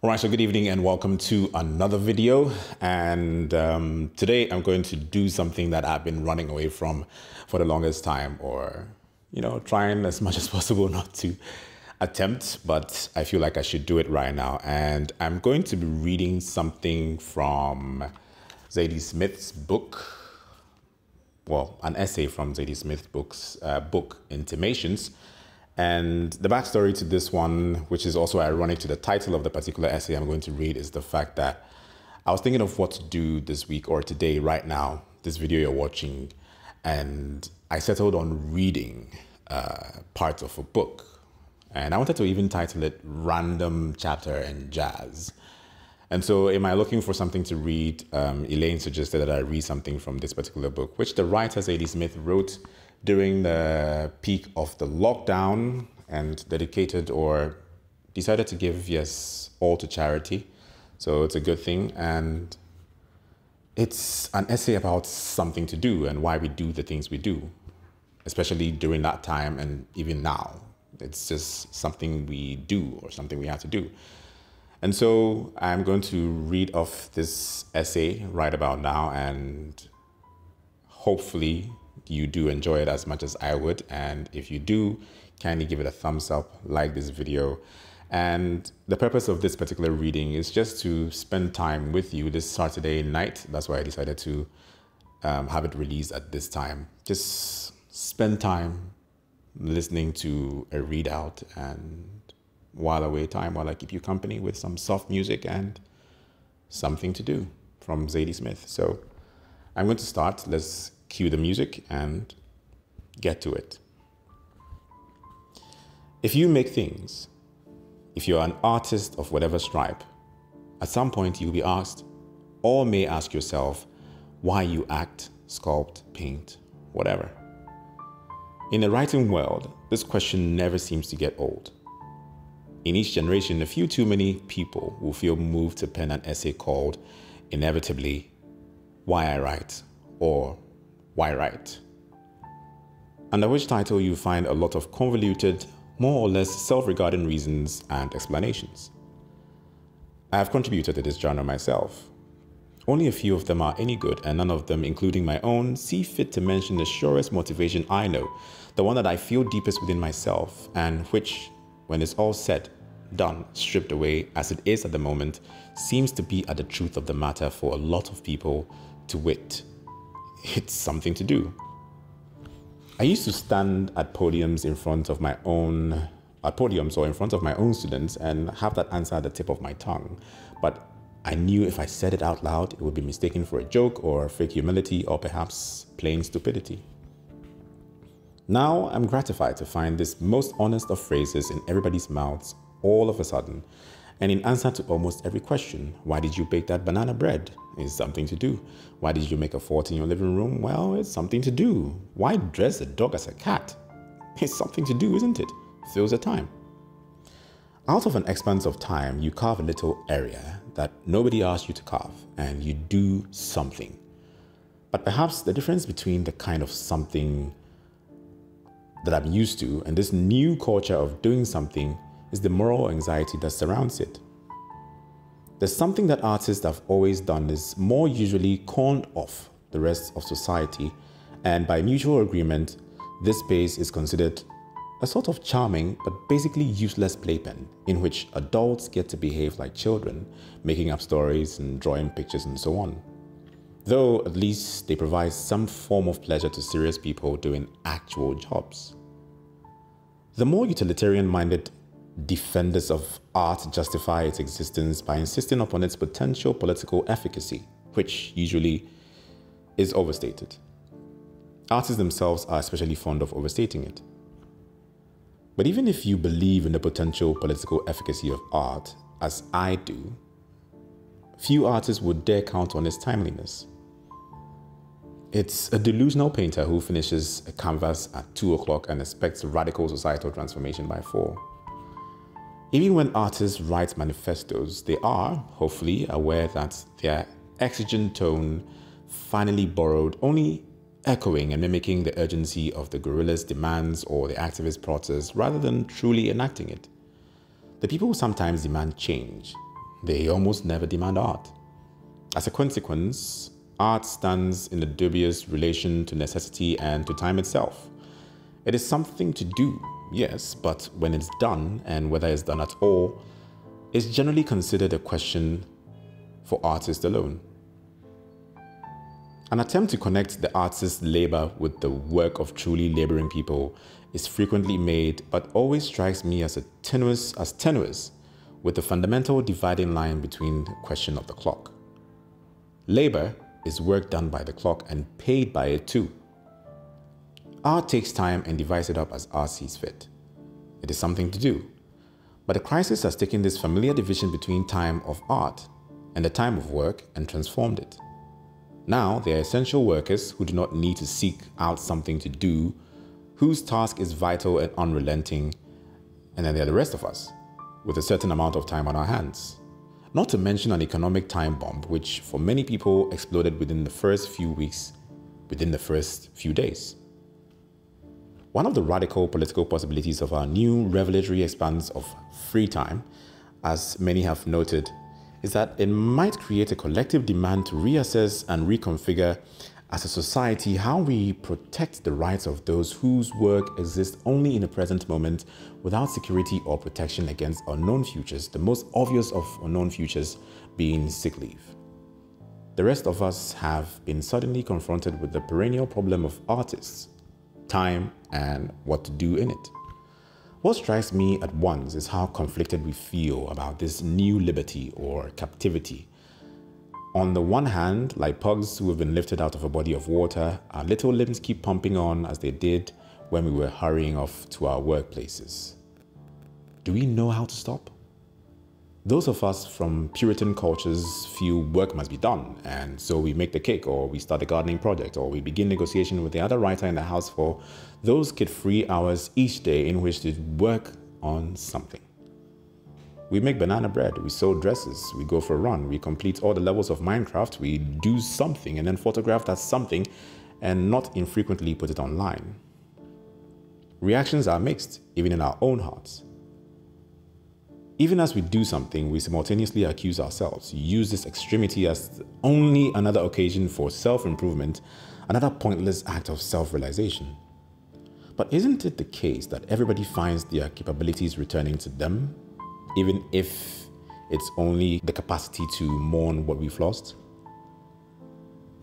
All right, so good evening and welcome to another video. And um, today I'm going to do something that I've been running away from for the longest time, or, you know, trying as much as possible not to attempt, but I feel like I should do it right now. And I'm going to be reading something from Zadie Smith's book, well, an essay from Zadie Smith's book's uh, book, Intimations. And the backstory to this one, which is also ironic to the title of the particular essay I'm going to read, is the fact that I was thinking of what to do this week or today, right now, this video you're watching, and I settled on reading uh, parts of a book. And I wanted to even title it Random Chapter in Jazz. And so, am I looking for something to read? Um, Elaine suggested that I read something from this particular book, which the writer Zadie Smith wrote during the peak of the lockdown and dedicated or decided to give, yes, all to charity. So it's a good thing. And it's an essay about something to do and why we do the things we do, especially during that time and even now. It's just something we do or something we have to do. And so I'm going to read off this essay right about now and hopefully you do enjoy it as much as I would. And if you do, kindly give it a thumbs up, like this video. And the purpose of this particular reading is just to spend time with you this Saturday night. That's why I decided to um, have it released at this time. Just spend time listening to a readout and while away time while I keep you company with some soft music and something to do from Zadie Smith. So I'm going to start. Let's cue the music and get to it. If you make things, if you're an artist of whatever stripe, at some point you'll be asked, or may ask yourself, why you act, sculpt, paint, whatever. In the writing world, this question never seems to get old. In each generation, a few too many people will feel moved to pen an essay called, inevitably, Why I Write, or why Write? Under which title you find a lot of convoluted, more or less self-regarding reasons and explanations. I have contributed to this genre myself. Only a few of them are any good and none of them, including my own, see fit to mention the surest motivation I know, the one that I feel deepest within myself and which, when it's all said, done, stripped away as it is at the moment, seems to be at the truth of the matter for a lot of people, to wit, it's something to do. I used to stand at podiums in front of my own, at podiums or in front of my own students and have that answer at the tip of my tongue. But I knew if I said it out loud, it would be mistaken for a joke or fake humility or perhaps plain stupidity. Now I'm gratified to find this most honest of phrases in everybody's mouths all of a sudden. And in answer to almost every question, why did you bake that banana bread? It's something to do. Why did you make a fort in your living room? Well, it's something to do. Why dress a dog as a cat? It's something to do, isn't it? Fills the time. Out of an expanse of time, you carve a little area that nobody asked you to carve, and you do something. But perhaps the difference between the kind of something that I'm used to and this new culture of doing something is the moral anxiety that surrounds it. There's something that artists have always done is more usually conned off the rest of society, and by mutual agreement, this space is considered a sort of charming but basically useless playpen in which adults get to behave like children, making up stories and drawing pictures and so on. Though at least they provide some form of pleasure to serious people doing actual jobs. The more utilitarian minded defenders of art justify its existence by insisting upon its potential political efficacy, which usually is overstated. Artists themselves are especially fond of overstating it. But even if you believe in the potential political efficacy of art, as I do, few artists would dare count on its timeliness. It's a delusional painter who finishes a canvas at 2 o'clock and expects radical societal transformation by 4. Even when artists write manifestos, they are, hopefully, aware that their exigent tone, finally borrowed, only echoing and mimicking the urgency of the guerrilla's demands or the activist protests rather than truly enacting it. The people sometimes demand change, they almost never demand art. As a consequence, art stands in a dubious relation to necessity and to time itself. It is something to do, yes, but when it's done, and whether it's done at all, is generally considered a question for artists alone. An attempt to connect the artist's labor with the work of truly laboring people is frequently made, but always strikes me as tenuous, as tenuous, with the fundamental dividing line between the question of the clock. Labor is work done by the clock and paid by it too. Art takes time and divides it up as art sees fit. It is something to do. But the crisis has taken this familiar division between time of art and the time of work and transformed it. Now, they are essential workers who do not need to seek out something to do, whose task is vital and unrelenting, and then there are the rest of us, with a certain amount of time on our hands. Not to mention an economic time bomb, which for many people exploded within the first few weeks, within the first few days. One of the radical political possibilities of our new revelatory expanse of free time, as many have noted, is that it might create a collective demand to reassess and reconfigure as a society how we protect the rights of those whose work exists only in the present moment without security or protection against unknown futures, the most obvious of unknown futures being sick leave. The rest of us have been suddenly confronted with the perennial problem of artists, time, and what to do in it. What strikes me at once is how conflicted we feel about this new liberty or captivity. On the one hand, like pugs who have been lifted out of a body of water, our little limbs keep pumping on as they did when we were hurrying off to our workplaces. Do we know how to stop? Those of us from Puritan cultures feel work must be done, and so we make the cake, or we start a gardening project, or we begin negotiation with the other writer in the house for those kid free hours each day in which to work on something. We make banana bread, we sew dresses, we go for a run, we complete all the levels of Minecraft, we do something and then photograph that something and not infrequently put it online. Reactions are mixed, even in our own hearts. Even as we do something, we simultaneously accuse ourselves, use this extremity as only another occasion for self improvement, another pointless act of self realization. But isn't it the case that everybody finds their capabilities returning to them, even if it's only the capacity to mourn what we've lost?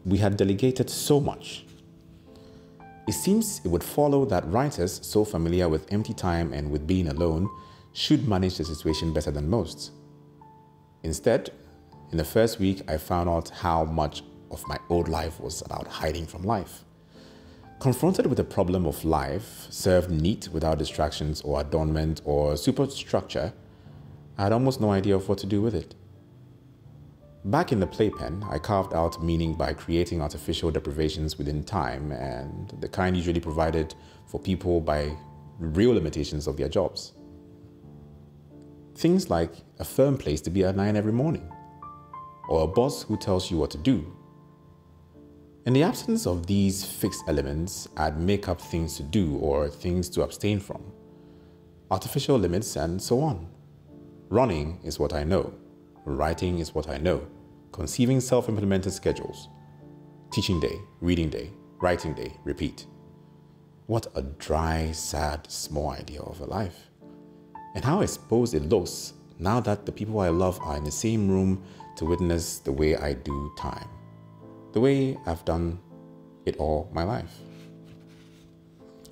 We had delegated so much. It seems it would follow that writers so familiar with empty time and with being alone should manage the situation better than most. Instead, in the first week, I found out how much of my old life was about hiding from life. Confronted with the problem of life, served neat without distractions or adornment or superstructure, I had almost no idea of what to do with it. Back in the playpen, I carved out meaning by creating artificial deprivations within time and the kind usually provided for people by real limitations of their jobs. Things like a firm place to be at 9 every morning, or a boss who tells you what to do. In the absence of these fixed elements, I'd make up things to do or things to abstain from, artificial limits, and so on. Running is what I know, writing is what I know, conceiving self implemented schedules, teaching day, reading day, writing day, repeat. What a dry, sad, small idea of a life and how I suppose it looks now that the people I love are in the same room to witness the way I do time, the way I've done it all my life.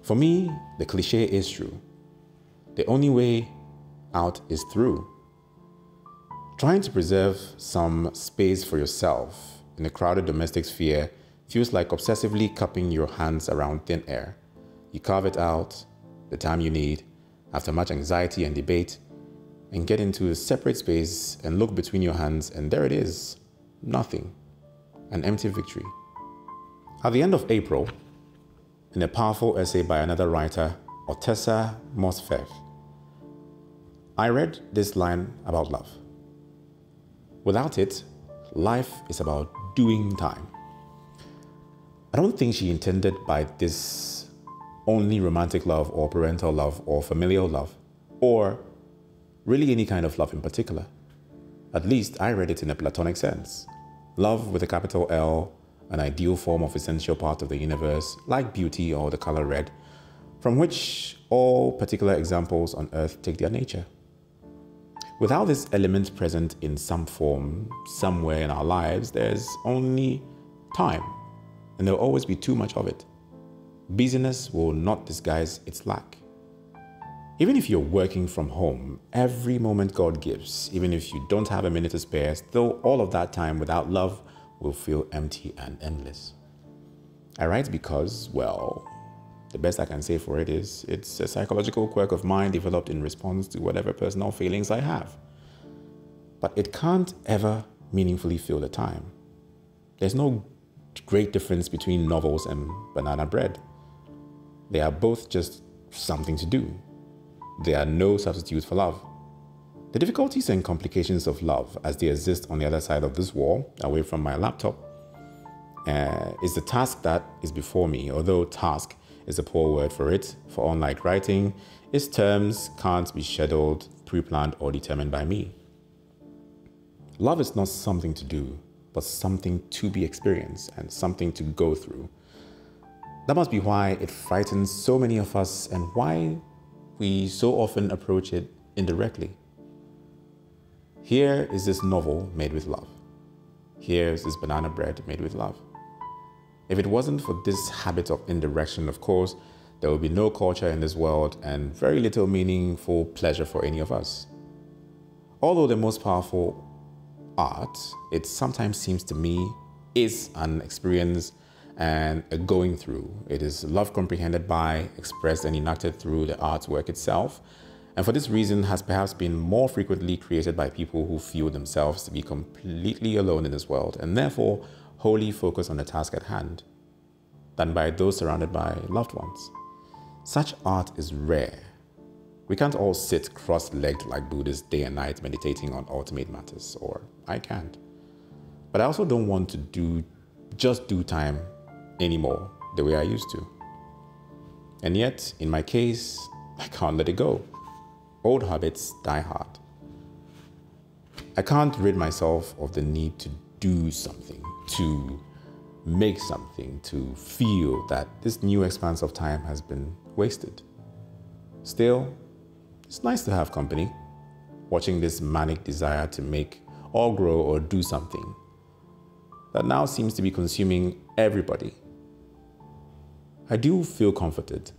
For me, the cliche is true. The only way out is through. Trying to preserve some space for yourself in a crowded domestic sphere feels like obsessively cupping your hands around thin air. You carve it out the time you need after much anxiety and debate, and get into a separate space and look between your hands, and there it is nothing, an empty victory. At the end of April, in a powerful essay by another writer, Ottessa Moshfegh, I read this line about love. Without it, life is about doing time. I don't think she intended by this only romantic love or parental love or familial love or really any kind of love in particular. At least I read it in a Platonic sense. Love with a capital L, an ideal form of essential part of the universe, like beauty or the color red, from which all particular examples on earth take their nature. Without this element present in some form, somewhere in our lives, there's only time, and there'll always be too much of it. Busyness will not disguise its lack. Even if you're working from home, every moment God gives, even if you don't have a minute to spare, still all of that time without love will feel empty and endless. I write because, well, the best I can say for it is it's a psychological quirk of mine developed in response to whatever personal feelings I have. But it can't ever meaningfully fill the time. There's no great difference between novels and banana bread. They are both just something to do. They are no substitute for love. The difficulties and complications of love as they exist on the other side of this wall, away from my laptop, uh, is the task that is before me, although task is a poor word for it, for unlike writing, its terms can't be scheduled, pre-planned, or determined by me. Love is not something to do, but something to be experienced and something to go through. That must be why it frightens so many of us and why we so often approach it indirectly. Here is this novel made with love. Here is this banana bread made with love. If it wasn't for this habit of indirection, of course, there would be no culture in this world and very little meaningful pleasure for any of us. Although the most powerful art, it sometimes seems to me, is an experience and a going through. It is love comprehended by, expressed and enacted through the artwork itself, and for this reason has perhaps been more frequently created by people who feel themselves to be completely alone in this world and therefore wholly focused on the task at hand than by those surrounded by loved ones. Such art is rare. We can't all sit cross legged like Buddhists day and night meditating on ultimate matters, or I can't. But I also don't want to do just do time anymore the way I used to. And yet, in my case, I can't let it go. Old habits die hard. I can't rid myself of the need to do something, to make something, to feel that this new expanse of time has been wasted. Still, it's nice to have company, watching this manic desire to make or grow or do something that now seems to be consuming everybody I do feel comforted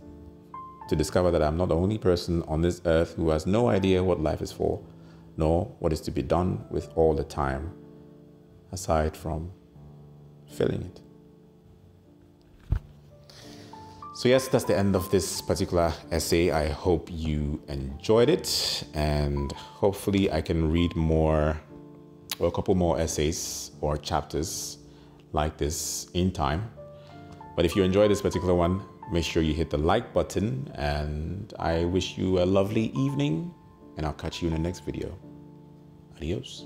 to discover that I'm not the only person on this earth who has no idea what life is for, nor what is to be done with all the time, aside from filling it. So, yes, that's the end of this particular essay. I hope you enjoyed it, and hopefully, I can read more or a couple more essays or chapters like this in time but if you enjoyed this particular one, make sure you hit the like button and I wish you a lovely evening and I'll catch you in the next video. Adios.